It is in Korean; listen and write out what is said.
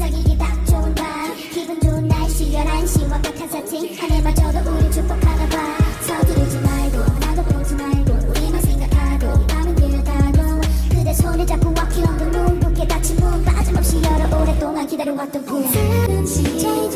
반짝이기 딱 좋은 밤. 기분 좋은 날씨 11시 완벽한 세팅 하늘마저도 우리 축복하나 봐. 서두르지 말고 나도 보지 말고 우리만 생각하고 이 밤은 길다고. 그대 손을 잡고 walking on the moon. 붓게 닫힌 문. 빠짐없이 열어 오랫동안 기다려왔던 꿈 사랑은 진짜